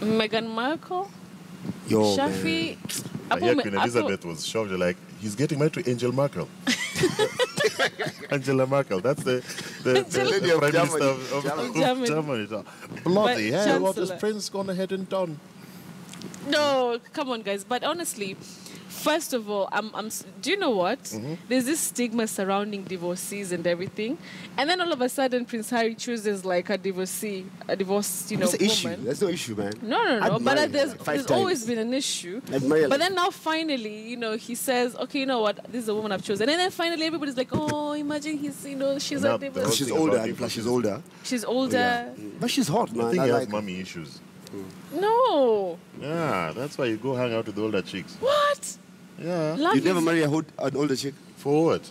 Meghan Markle, Yo, man. Shafi. I Hapo hear Queen Elizabeth was shocked. Like, he's getting married to Angel Merkel. Angela Merkel, that's the, the, the, Angela- the Lady of Prime Minister of, of, Germany. of Germany. Germany. Bloody But hell, what this prince gone ahead and done? No, come on, guys. But honestly, first of all, I'm, I'm. Do you know what? Mm-hmm. There's this stigma surrounding divorcees and everything, and then all of a sudden, Prince Harry chooses like a divorcee, a divorced, you know, That's the issue. woman. That's no issue, man. No, no, no. I'd But uh, there's, there's always been an issue. I'd marry her But then now finally, you know, he says, okay, you know what? This is the woman I've chosen. And then finally everybody's like, oh, imagine he's, you know, she's Now, a the Because whole divorcee. she's older, and plus she's older. She's older. Yeah. But she's hot, man. I think I he has like mommy issues. No. Yeah, that's why you go hang out with the older chicks. What? Yeah. Love You never marry a hot, an older chick. For what?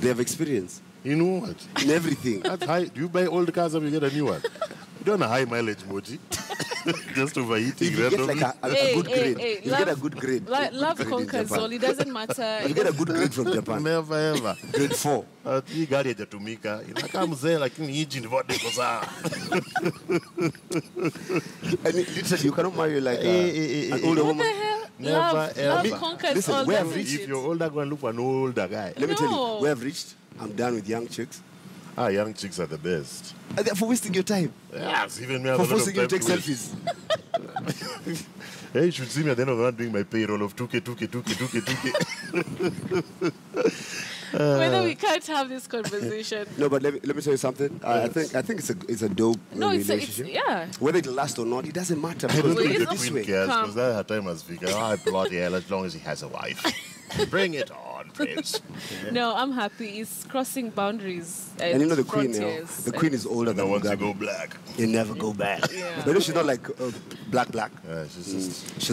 They have experience You know what? in everything. That's high. Do you buy old cars or you get a new one? You don't a high mileage moji. Just overheating If you get randomly. like a, a, a good hey, grade, hey, you love- get a good grade. Li- Good love grade conquers all. It doesn't matter. You get a good grade from Japan. Never ever. Grade four. Hii gari hajatumika inakaa mzee lakini engine bado iko sawa. And it- literally, you cannot marry like Eh, eh, eh, an eh, older eh. What the woman. hell? Never, love, ever. love conquers Listen, all we have reached- If shit. you're older, go and look for an older guy. Let me tell you, we have reached. I'm done with young chicks. Ah, young chicks are the best. And they're for wasting your time. Yes, even me. For a lot of forcing you to take selfies. Hey, you should see me at the end of the month doing my payroll of 2K, 2K, 2K, 2K, 2K. Whether we can't have this conversation. No, but let me, let me tell you something. I I think I think it's a it's a dope No, it's, a, it's relationship. yeah. Whether it lasts or not, it doesn't matter. I don't because Well, think it's the not- this queen way. cares because that her time has figured. Ah, bloody hell, as long as he has a wife. Bring it on, Prince. No, I'm happy. It's crossing boundaries. And you know the queen, you know, the queen is older No than wants to go black. You never go back. Yeah. But she's not like uh, black black. Yeah, she's just. She's